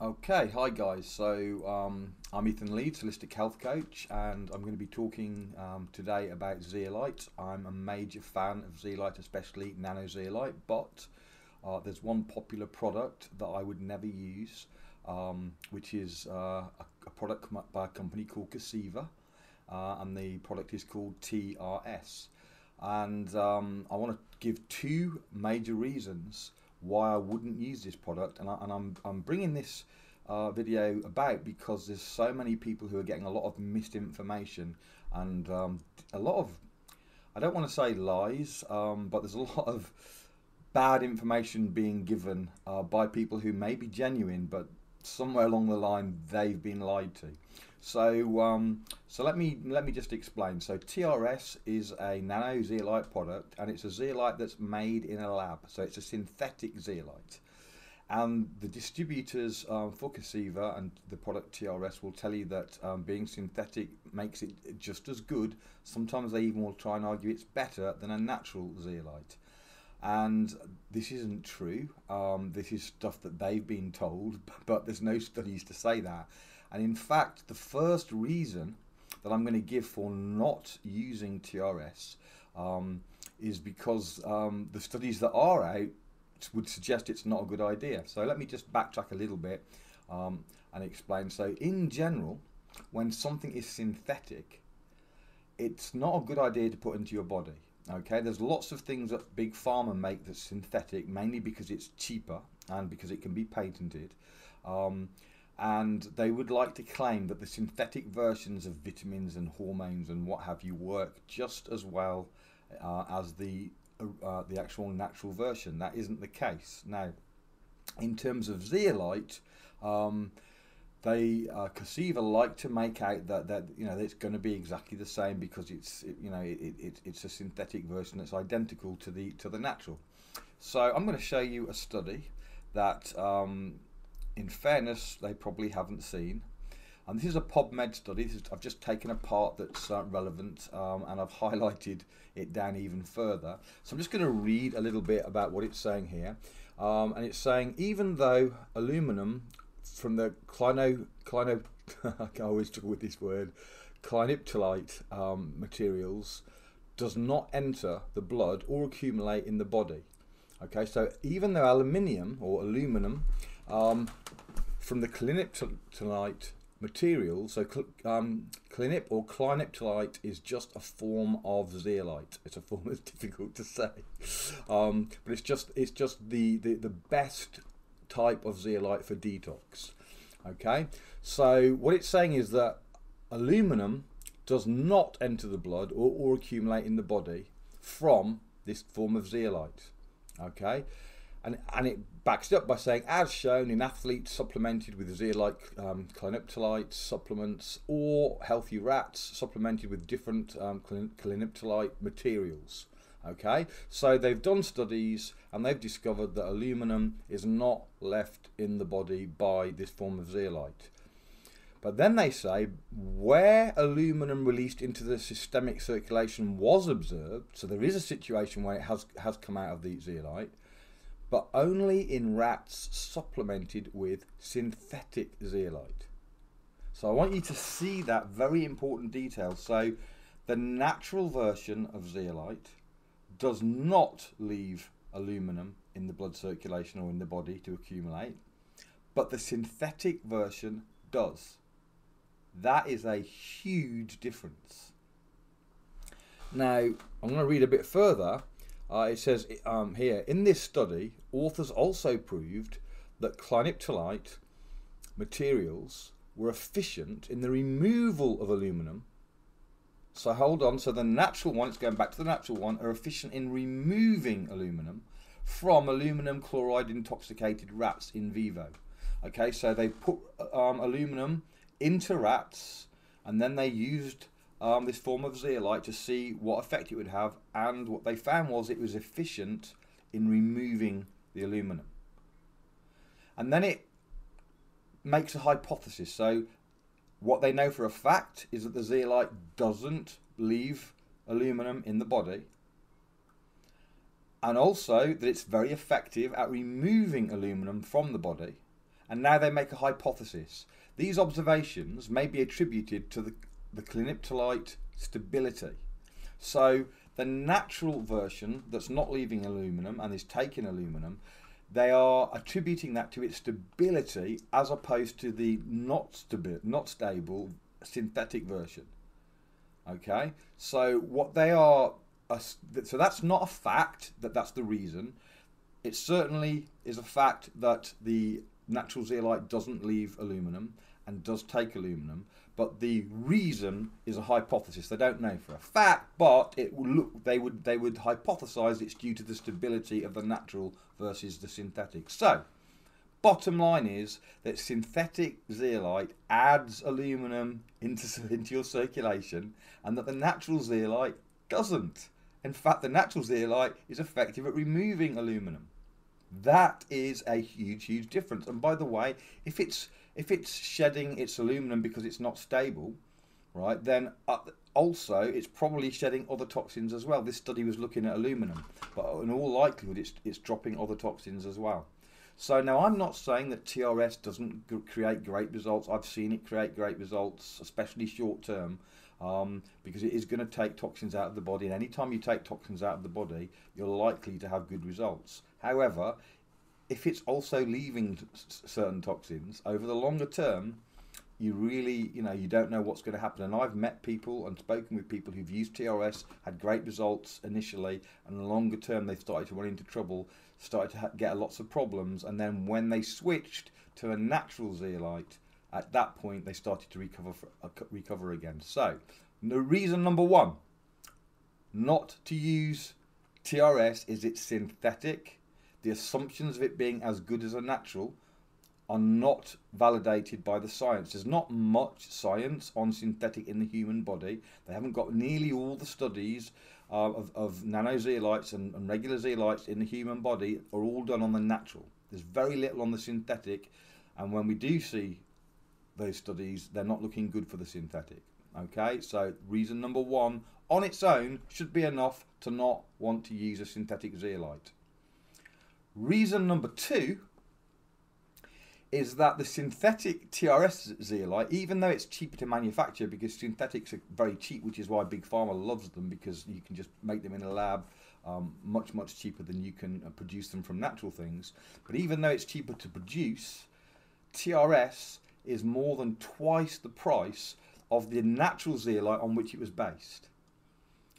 Okay, hi guys. So um, I'm Ethan Leeds, holistic health coach, and I'm going to be talking um, today about zeolite. I'm a major fan of zeolite, especially nano zeolite, but uh, there's one popular product that I would never use, um, which is uh, a, a, product by a company called Coseva, uh, and the product is called TRS. And um, I want to give two major reasons why I wouldn't use this product, and, I, and I'm I'm bringing this uh, video about because there's so many people who are getting a lot of misinformation and um, a lot of I don't want to say lies, um, but there's a lot of bad information being given uh, by people who may be genuine, but somewhere along the line they've been lied to. So, um, so let me let me just explain. So, TRS is a nano zeolite product, and it's a zeolite that's made in a lab. So, it's a synthetic zeolite. And the distributors um, for Coseva and the product TRS will tell you that um, being synthetic makes it just as good. Sometimes they even will try and argue it's better than a natural zeolite. And this isn't true. Um, this is stuff that they've been told, but there's no studies to say that. And in fact, the first reason that I'm going to give for not using TRS um, is because um, the studies that are out would suggest it's not a good idea. So let me just backtrack a little bit um, and explain. So in general, when something is synthetic, it's not a good idea to put into your body. Okay, there's lots of things that big pharma make that's synthetic, mainly because it's cheaper and because it can be patented. Um, and they would like to claim that the synthetic versions of vitamins and hormones and what have you work just as well uh, as the uh, the actual natural version. That isn't the case. Now, in terms of zeolite, um, they uh, Coseva like to make out that that you know it's going to be exactly the same because it's it, you know it, it, it's a synthetic version that's identical to the to the natural. So I'm going to show you a study that, um, in fairness, they probably haven't seen. And this is a PubMed study. Is, I've just taken a part that's uh, relevant um, and I've highlighted it down even further. So I'm just going to read a little bit about what it's saying here. Um, and it's saying even though aluminum from the clino, clino I always struggle with this word, cliniptolite um, materials does not enter the blood or accumulate in the body. Okay, so even though aluminium or aluminum um, from the cliniptolite material. So um, clinip or cliniptolite is just a form of zeolite. It's a form that's difficult to say, um, but it's just it's just the, the the best type of zeolite for detox. Okay, so what it's saying is that aluminum does not enter the blood or, or accumulate in the body from this form of zeolite. Okay, and, and it backs it up by saying, as shown in athletes supplemented with zeolite um, cliniptolite supplements or healthy rats supplemented with different um, cliniptolite materials. Okay, so they've done studies and they've discovered that aluminum is not left in the body by this form of zeolite. But then they say where aluminum released into the systemic circulation was observed, so there is a situation where it has, has come out of the zeolite, but only in rats supplemented with synthetic zeolite. So I want you to see that very important detail. So the natural version of zeolite does not leave aluminum in the blood circulation or in the body to accumulate, but the synthetic version does. That is a huge difference. Now, I'm going to read a bit further uh, it says um, here, in this study, authors also proved that cliniptolite materials were efficient in the removal of aluminum. So hold on, so the natural one, it's going back to the natural one, are efficient in removing aluminum from aluminum chloride intoxicated rats in vivo. Okay, so they put um, aluminum into rats and then they used um, this form of zeolite to see what effect it would have, and what they found was it was efficient in removing the aluminum. And then it makes a hypothesis. So, what they know for a fact is that the zeolite doesn't leave aluminum in the body, and also that it's very effective at removing aluminum from the body. and now they make a hypothesis. These observations may be attributed to the, the cliniptolite stability. So the natural version that's not leaving aluminum and is taking aluminum, they are attributing that to its stability as opposed to the not, stabi- not stable synthetic version. Okay, so what they are, so that's not a fact that that's the reason. It certainly is a fact that the natural zeolite doesn't leave aluminum and does take aluminum, but the reason is a hypothesis. They don't know for a fact, but it would look they would they would hypothesize it's due to the stability of the natural versus the synthetic. So, bottom line is that synthetic zeolite adds aluminum into into your circulation, and that the natural zeolite doesn't. In fact, the natural zeolite is effective at removing aluminum. That is a huge, huge difference. And by the way, if it's if it's shedding its aluminum because it's not stable, right, then uh, also it's probably shedding other toxins as well. This study was looking at aluminum, but in all likelihood it's, it's dropping other toxins as well. So now I'm not saying that TRS doesn't create great results. I've seen it create great results, especially short term, um, because it is going to take toxins out of the body. And anytime you take toxins out of the body, you're likely to have good results. However, if it's also leaving certain toxins over the longer term, you really, you know, you don't know what's going to happen. And I've met people and spoken with people who've used TRS, had great results initially, and longer term they've started to run into trouble, started to get lots of problems. And then when they switched to a natural zeolite, at that point they started to recover for, uh, recover again. So, the reason number one, not to use TRS is it's synthetic the assumptions of it being as good as a natural are not validated by the science. There's not much science on synthetic in the human body. They haven't got nearly all the studies uh, of, of nanozeolites and, and regular zeolites in the human body are all done on the natural. There's very little on the synthetic, and when we do see those studies, they're not looking good for the synthetic. Okay, so reason number one on its own should be enough to not want to use a synthetic zeolite. Reason number two is that the synthetic TRS zeolite, even though it's cheaper to manufacture because synthetics are very cheap, which is why Big Pharma loves them because you can just make them in a lab um, much, much cheaper than you can uh, produce them from natural things. But even though it's cheaper to produce, TRS is more than twice the price of the natural zeolite on which it was based.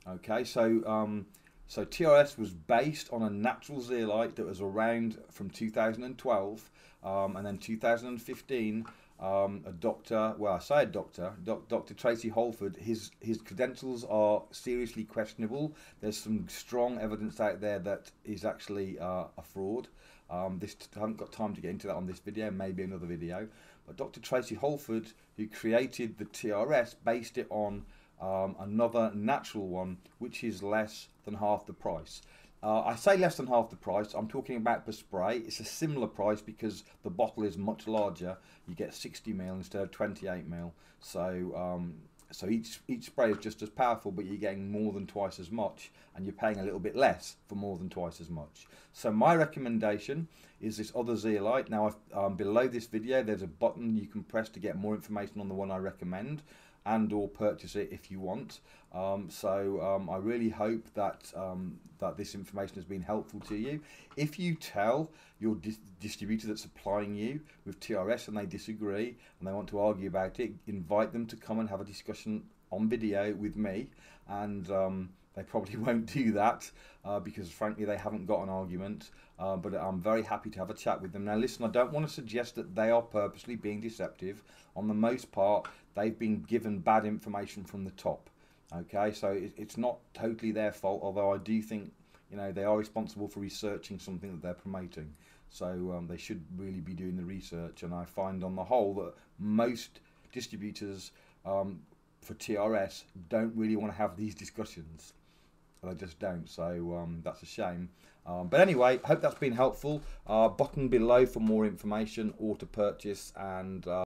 Okay, so um, so TRS was based on a natural zeolite that was around from 2012 um, and then 2015. Um, a doctor, well, I say a doctor, doc, Dr. Tracy Holford, his, his credentials are seriously questionable. There's some strong evidence out there that he's actually uh, a fraud. Um, this I haven't got time to get into that on this video, maybe another video. But Dr. Tracy Holford, who created the TRS, based it on um, another natural one which is less than half the price. Uh, I say less than half the price, I'm talking about per spray. It's a similar price because the bottle is much larger. You get 60 ml instead of 28 ml. So um, so each each spray is just as powerful, but you're getting more than twice as much, and you're paying a little bit less for more than twice as much. So my recommendation is this other zeolite. Now, um, below this video, there's a button you can press to get more information on the one I recommend and or purchase it if you want. Um, so um, I really hope that um, that this information has been helpful to you. If you tell your di distributor that's supplying you with TRS and they disagree and they want to argue about it, invite them to come and have a discussion on video with me and um, they probably won't do that uh, because, frankly, they haven't got an argument. Uh, but I'm very happy to have a chat with them. Now, listen, I don't want to suggest that they are purposely being deceptive. On the most part, they've been given bad information from the top. Okay, so it, it's not totally their fault, although I do think you know they are responsible for researching something that they're promoting. So um, they should really be doing the research. And I find, on the whole, that most distributors um, for TRS don't really want to have these discussions. They just don't. So um, that's a shame. Um, but anyway, hope that's been helpful. Uh, button below for more information or to purchase and. Uh